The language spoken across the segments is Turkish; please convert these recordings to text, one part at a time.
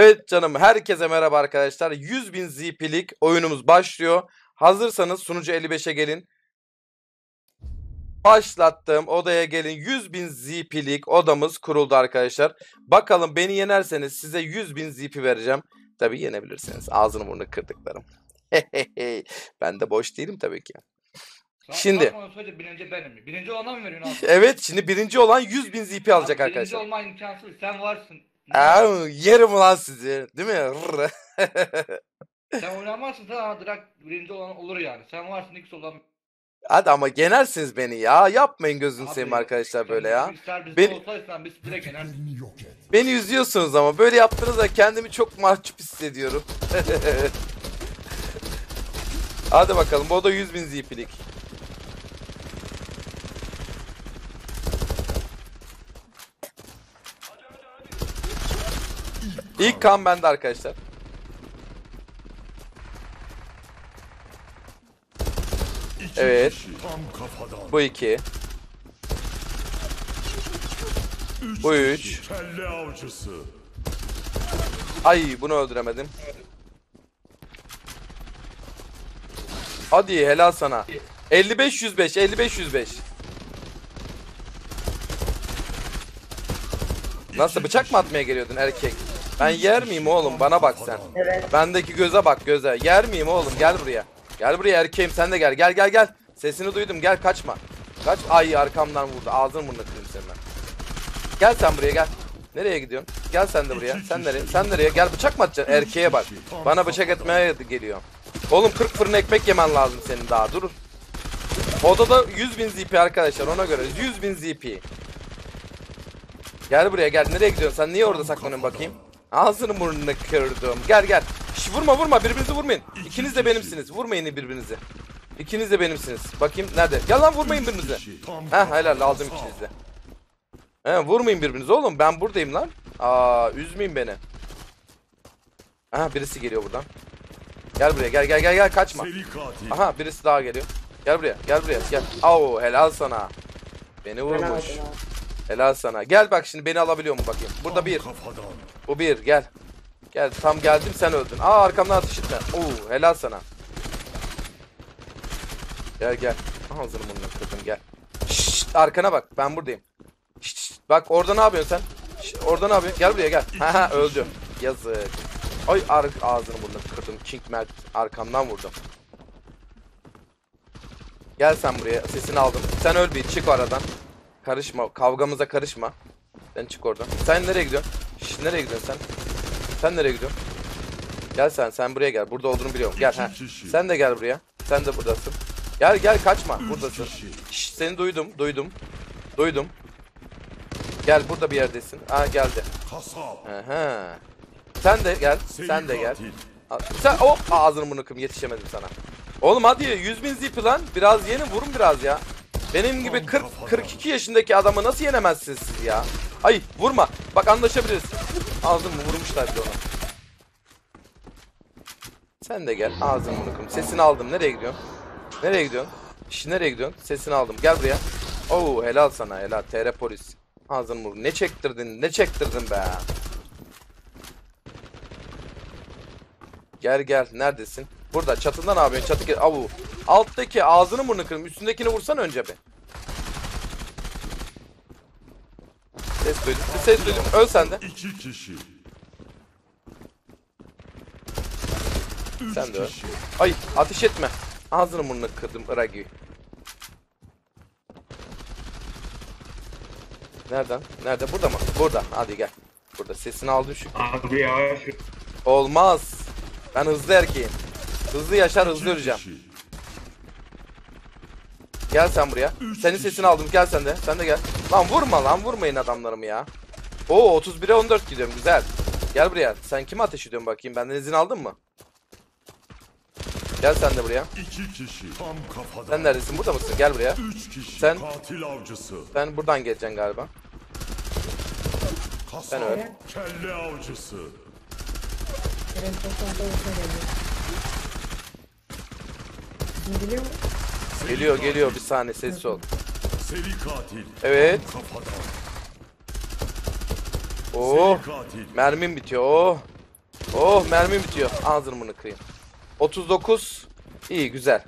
Evet canım herkese merhaba arkadaşlar. 100.000 ZP'lik oyunumuz başlıyor. Hazırsanız sunucu 55'e gelin. Başlattım odaya gelin. 100.000 ZP'lik odamız kuruldu arkadaşlar. Bakalım beni yenerseniz size 100.000 ZP vereceğim. Tabi yenebilirsiniz. Ağzını burnunu kırdıklarım. ben de boş değilim tabii ki. Şimdi- birinci benim. Birinci olana mı veriyorsun abi? Evet şimdi birinci olan 100.000 ZP alacak Abi arkadaşlar. Birinci olma imkansız. Sen varsın. Aa, yerim ulan sizi. Değil mi? Sen oynamazsın sen ama direkt birinci olan olur yani. Sen varsın ilk olan. Hadi ama yenersiniz beni ya. Yapmayın gözünü Abi, seveyim arkadaşlar böyle ya. ister bizde Ben- olsaysan biz direkt. Beni üzüyorsunuz ama böyle yaptığınızda kendimi çok mahcup hissediyorum. Hadi bakalım bu da 100 bin ZP'lik. İlk kan bende arkadaşlar. Evet. Bu iki. Bu üç. Ay bunu öldüremedim. Hadi helal sana. 55 105 55 105. Nasıl bıçak mı atmaya geliyordun erkek? Ben yer miyim oğlum? Bana bak sen. Evet. Bendeki göze bak göze. Yer miyim oğlum? Gel buraya. Gel buraya erkeğim sen de gel. Gel gel gel. Sesini duydum. Gel kaçma. Kaç. Ay arkamdan vurdu. Ağzını burnunu kırayım senin ben. Gel sen buraya gel. Nereye gidiyorsun? Gel sen de buraya. Sen nereye? Sen nereye? Gel bıçak mı atacaksın? Erkeğe bak. Bana bıçak etmeye geliyor. Oğlum 40 fırın ekmek yemen lazım senin daha. Dur. Odada 100 bin ZP arkadaşlar ona göre. 100 bin ZP. Gel buraya gel. Nereye gidiyorsun? Sen niye orada saklanıyorsun bakayım? Ağzını burnunu kırdım. Gel gel. Şş, vurma vurma birbirinizi vurmayın. İkiniz de benimsiniz. Vurmayın birbirinizi. İkiniz de benimsiniz. Bakayım nerede? Gel lan vurmayın birbirinize. Tam Heh helal aldım ikinizi de. He vurmayın birbirinize oğlum. Ben buradayım lan. Aa üzmeyin beni. Aha birisi geliyor buradan. Gel buraya gel gel gel gel kaçma. Aha birisi daha geliyor. Gel buraya gel buraya gel. Au helal sana. Beni Ben vurmuş. Helal sana. Gel bak şimdi beni alabiliyor mu bakayım. Burada bir. Bu bir gel. Gel tam geldim sen öldün. Aa arkamdan ateş etme. Oo helal sana. Gel gel. Ağzını burnunu kırdım gel. Şşt arkana bak ben buradayım. Şşt, şşt, bak orada ne yapıyorsun sen? Şşt, orada ne yapıyorsun? Gel buraya gel. Ha ha öldü. Yazık. Ay ar ağzını burnunu kırdım. King Mert arkamdan vurdum. Gel sen buraya. Sesini aldım. Sen öl bir çık aradan. Karışma. Kavgamıza karışma. Sen çık oradan. Sen nereye gidiyorsun? Şş, nereye gidiyorsun sen? Sen nereye gidiyorsun? Gel sen, sen buraya gel. Burada olduğunu biliyorum. Gel ha. Sen de gel buraya. Sen de buradasın. Gel gel kaçma. Buradasın. Şş, seni duydum, duydum. Duydum. Gel burada bir yerdesin. Aa geldi. Aha. Sen de gel. Sen de gel. Sen hop ağzını bunu kım yetişemedim sana. Oğlum hadi 100 bin zipi lan. Biraz yeni vurun biraz ya. Benim gibi 40 42 yaşındaki adamı nasıl yenemezsiniz siz ya? Ay vurma. Bak anlaşabiliriz. Ağzını mı vurmuşlar bir ona. Sen de gel. Ağzını bunu kım. Sesini aldım. Nereye gidiyorsun? Nereye gidiyorsun? Şş, nereye gidiyorsun? Sesini aldım. Gel buraya. Oo helal sana helal. TR polis. Ağzını vur. Ne çektirdin? Ne çektirdin be? Gel gel neredesin? Burada çatında ne yapıyorsun? Çatı ke- Avu. Alttaki ağzını burnunu kırım. Üstündekini vursan önce bir. Ses duydum. Bir ses duydum. Öl sen de. İki kişi. Üç Sen de öl. kişi. Ay ateş etme. Ağzını burnunu kırdım Ragi. Nereden? Nerede? Burada mı? Burada. Hadi gel. Burada. Sesini aldım şu. Abi ya. Olmaz. Ben hızlı erkeğim. Hızlı yaşar hızlı öleceğim. Gel sen buraya. Senin sesini aldım. Gel sen de. Sen de gel. Lan vurma lan. Vurmayın adamlarımı ya. Oo 31'e 14 gidiyorum. Güzel. Gel buraya. Sen kime ateş ediyorsun bakayım? Benden izin aldın mı? Gel sen de buraya. İki kişi. Tam kafadan. Sen neredesin? Burada mısın? Gel buraya. Üç kişi. Sen- Katil avcısı. Sen buradan geleceksin galiba. Kasap. Ben öyle. Kelle avcısı. Olsa geliyor. Seri Geliyor geliyor. Bir saniye sessiz ol. Seri katil. Evet. Kafadan. Seri katil. Mermim bitiyor. Oh. Oh mermi bitiyor. Ağzını bunu kırayım. 39. İyi güzel.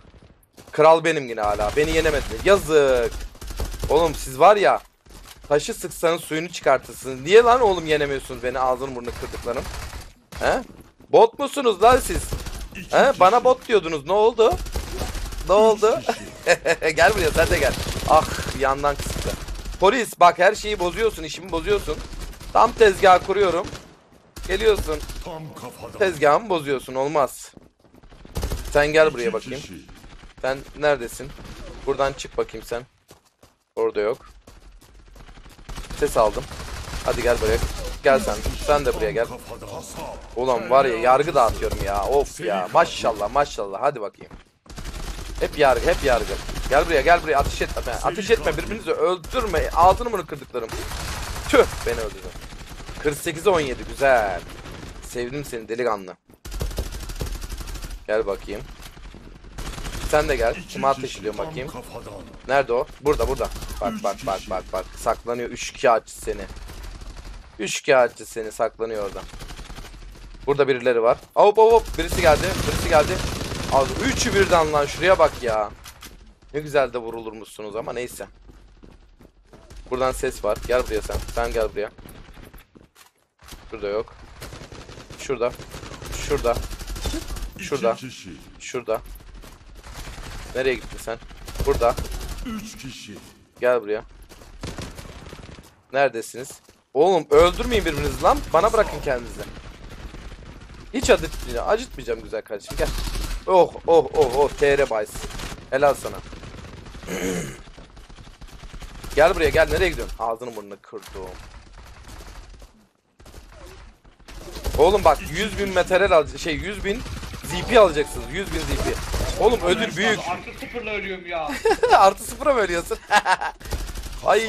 Kral benim yine hala. Beni yenemedi. Yazık. Oğlum siz var ya. Taşı sıksanız suyunu çıkartırsınız. Niye lan oğlum yenemiyorsunuz beni ağzını burnunu kırdıklarım? He? Bot musunuz lan siz? He? Bana bot diyordunuz. Ne oldu? Ne oldu? Kişi. gel buraya sen de gel. Ah yandan kısıttı. Polis bak her şeyi bozuyorsun, işimi bozuyorsun. Tam tezgah kuruyorum. Geliyorsun, Tam kafadan. tezgahımı bozuyorsun. Olmaz. Sen gel buraya bakayım. Sen neredesin? Buradan çık bakayım sen. Orada yok. Ses aldım. Hadi gel buraya. Gel sen. Sen de buraya gel. Ulan var ya yargı dağıtıyorum ya. Of ya. Maşallah maşallah. Hadi bakayım. Hep yargı hep yargı. Gel buraya gel buraya ateş etme. be. Ateş etme birbirinizi öldürme. Ağzını bunu kırdıklarım. Tüh beni öldürdü. 48'e 17 güzel. Sevdim seni delikanlı. Gel bakayım. Sen de gel. Kime ateş kişi. ediyorum Tam bakayım. Nerede o? Burada burada. Bak bak bak bak bak. Saklanıyor. Üç kağıtçı seni. Üç kağıtçı seni saklanıyor orada. Burada birileri var. Hop hop hop. Birisi geldi. Birisi geldi. Abi üçü birden lan şuraya bak ya. Ne güzel de vurulurmuşsunuz ama neyse. Buradan ses var. Gel buraya sen. Sen gel buraya. Şurada yok. Şurada. Şurada. Şurada. Şurada. Nereye gittin sen? Burada. Üç kişi. Gel buraya. Neredesiniz? Oğlum öldürmeyin birbirinizi lan. Bana bırakın kendinizi. Hiç acıtmayacağım. Acıtmayacağım güzel kardeşim. Gel. Oh oh oh oh. TR Bays. Helal sana. gel buraya gel. Nereye gidiyorsun? Ağzını burnunu kırdım. Oğlum bak 100 bin materyal al şey 100 bin ZP alacaksınız 100 bin ZP. Oğlum ödül büyük. Artı sıfırla ölüyorum ya. Artı sıfıra mı ölüyorsun? Ay.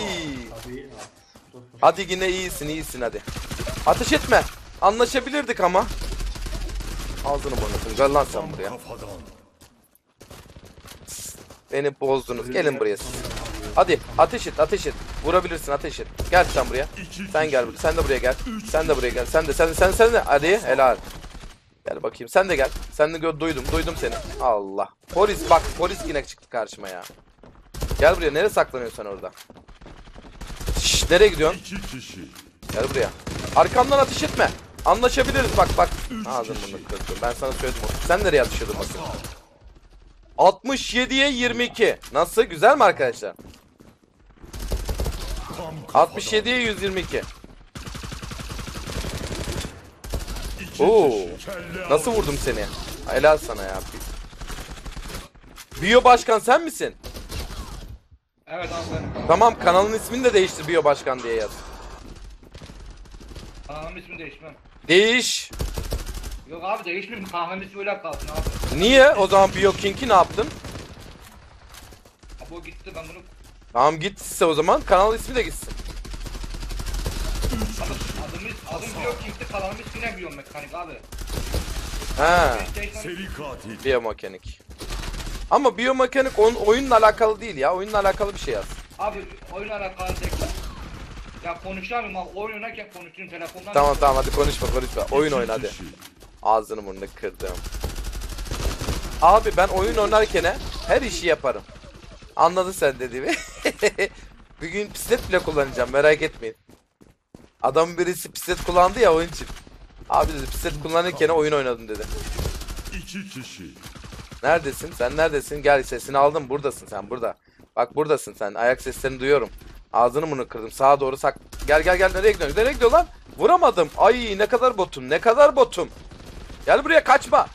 Hadi yine iyisin iyisin hadi. Ateş etme. Anlaşabilirdik ama. Ağzını burnunu Gel lan sen buraya. Beni bozdunuz. Gelin buraya. Hadi ateş et ateş et. Vurabilirsin ateş et. Gel sen buraya. Sen gel buraya. Sen de buraya gel. Sen de buraya gel. Sen de sen de sen de, sen de. Hadi helal. Gel bakayım. Sen de gel. Sen de duydum. Duydum seni. Allah. Polis bak polis yine çıktı karşıma ya. Gel buraya. Nereye saklanıyorsun orada? Şşş nereye gidiyorsun? Gel buraya. Arkamdan ateş etme. Anlaşabiliriz bak bak. Ağzım bunu kırdım. Ben sana söyledim onu. Sen nereye atışıyordun bakayım? 67'ye 22. Nasıl? Güzel mi arkadaşlar? Tam kafadan. 67'ye 122. İki Oo. Nasıl vurdum seni? Helal sana ya. Biyo Başkan sen misin? Evet abi. Tamam kanalın ismini de değiştir Biyo Başkan diye yaz. Kanalımın ismini değişmem. Değiş. Yok abi değişmeyeyim. Kanalımın ismi öyle kalsın abi. Niye? O zaman Biyo King'i ne yaptın? Abi o gitti ben bunu... Tamam gitse o zaman kanal ismi de gitsin. Abi adımız, adım diyor ki gitti kanalımın ismini biliyorum mekanik abi. Ha. PlayStation- Seri katil. Biyomekanik. Ama biyomekanik oyun, oyunla alakalı değil ya. Oyunla alakalı bir şey yaz. Abi oyun alakalı tekrar. Ya konuşamıyorum abi. Oyun oynarken konuşayım telefondan. Tamam tamam hadi konuşma konuşma. Oyun oyna hadi. Ağzını burnunu kırdım. Abi ben oyun oynarken her işi yaparım. Anladın sen dediğimi. Bugün bisiklet bile kullanacağım merak etmeyin. Adam birisi bisiklet kullandı ya oyun için. Abi dedi bisiklet kullanırken oyun oynadım dedi. İki kişi. Neredesin? Sen neredesin? Gel sesini aldım. Buradasın sen burada. Bak buradasın sen. Ayak seslerini duyuyorum. Ağzını bunu kırdım. Sağa doğru sak. Gel gel gel. Nereye gidiyorsun? Nereye gidiyor lan? Vuramadım. Ay ne kadar botum. Ne kadar botum. Gel buraya kaçma.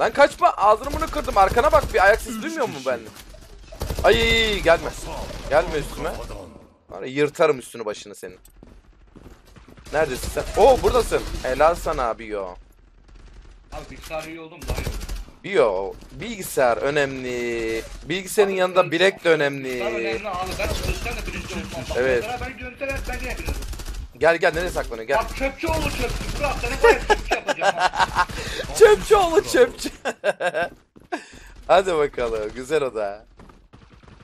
Lan kaçma. Ağzını bunu kırdım. Arkana bak. Bir ayak sesi duymuyor mu benden? Ay gelme. Gelme üstüme. Ya, yırtarım üstünü başını senin. Neredesin sen? Oo buradasın. Helal sana abi yo. Abi bilgisayar iyi oldum daha Biyo, bilgisayar önemli. Bilgisayarın yanında bilek de önemli. Bilgisayar önemli abi. Ben kılıçtan da birinci olmam. Bak Evet. mesela Ben ben. Gel gel nereye saklanıyor gel. Bak çöpçü oğlu çöpçü. Bırak seni çöpçü yapacağım. Çöpçü oğlu çöpçü. Hadi bakalım güzel o da.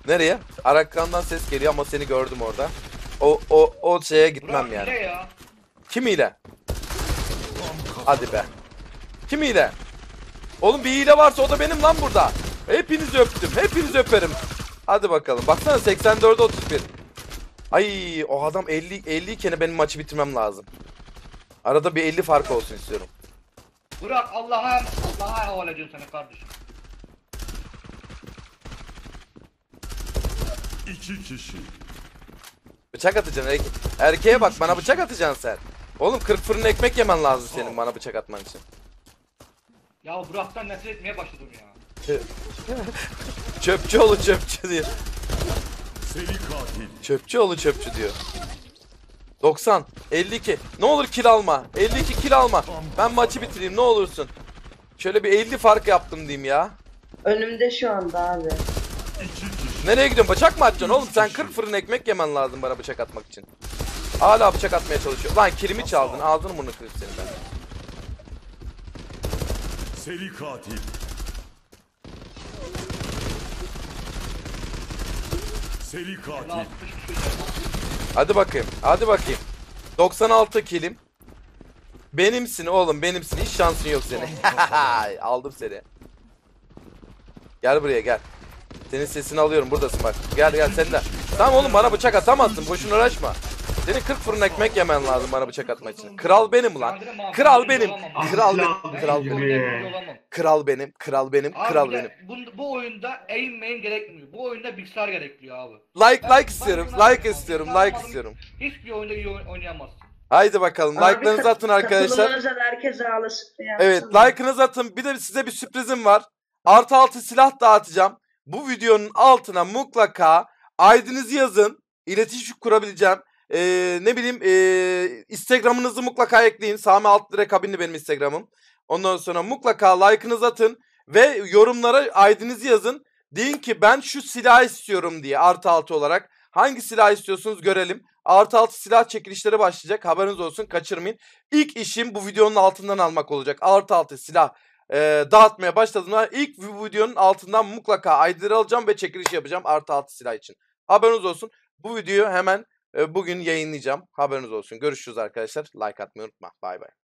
Nereye? Arakandan ses geliyor ama seni gördüm orada. O o o şeye gitmem Bırak yani. ya. Kim ile? Hadi be. Kim hile? Oğlum bir hile varsa o da benim lan burada. Hepinizi öptüm. Hepinizi öperim. Hadi bakalım. Baksana 84'e 31. Ay o adam 50 50 iken benim maçı bitirmem lazım. Arada bir 50 fark olsun istiyorum. Bırak Allah'a Allah'a havale ediyorum seni kardeşim. İki kişi. Bıçak atacaksın erke- erkeğe bak bana bıçak atacaksın sen. Oğlum 40 fırın ekmek yemen lazım senin bana bıçak atman için. Ya Burak'tan nefret etmeye başladım ya. Çöpçü oğlu çöpçü diyor. Seri katil. Çöpçü oğlu çöpçü diyor. 90, 52. Ne olur kill alma. 52 kill alma. Ben maçı bitireyim ne olursun. Şöyle bir 50 fark yaptım diyeyim ya. Önümde şu anda abi. Nereye gidiyorsun? Bıçak mı atacaksın oğlum? Sen 40 fırın ekmek yemen lazım bana bıçak atmak için. Hala bıçak atmaya çalışıyor. Lan kilimi çaldın. Ağzını bunu kırıp senin ben. Seri katil. Seri katil. Hadi bakayım. Hadi bakayım. 96 kilim. Benimsin oğlum benimsin. Hiç şansın yok senin. Aldım seni. Gel buraya gel. Senin sesini alıyorum buradasın bak. Gel gel sen de. Tamam oğlum bana bıçak atamazsın. Boşuna uğraşma. Senin 40 fırın ekmek yemen lazım bana bıçak atmak için. Kral benim lan. Kral benim. Kral benim. Kral benim. benim. Kral benim. Kral benim. Kral bir de benim. Bu, bu oyunda aim main gerekmiyor. Bu oyunda bilgisayar gerekiyor abi. Like like istiyorum. Like istiyorum. Like istiyorum. Hiçbir oyunda iyi oyn- oynayamazsın. Haydi bakalım. Abi Like'larınızı atın arkadaşlar. ağlı sprey Evet like'ınızı atın. Bir de size bir sürprizim var. Artı altı silah dağıtacağım. Bu videonun altına mutlaka ID'nizi yazın. İletişim kurabileceğim. Ee, ne bileyim ee, Instagram'ınızı mutlaka ekleyin. Sami Altdire kabinli benim Instagram'ım. Ondan sonra mutlaka like'ınızı atın. Ve yorumlara ID'nizi yazın. Deyin ki ben şu silah istiyorum diye artı altı olarak. Hangi silah istiyorsunuz görelim. Artı altı silah çekilişleri başlayacak. Haberiniz olsun kaçırmayın. İlk işim bu videonun altından almak olacak. Artı altı silah e, dağıtmaya başladığımda ilk videonun altından mutlaka ID'leri alacağım ve çekiliş yapacağım artı altı silah için. Haberiniz olsun. Bu videoyu hemen e, bugün yayınlayacağım. Haberiniz olsun. Görüşürüz arkadaşlar. Like atmayı unutma. Bay bay.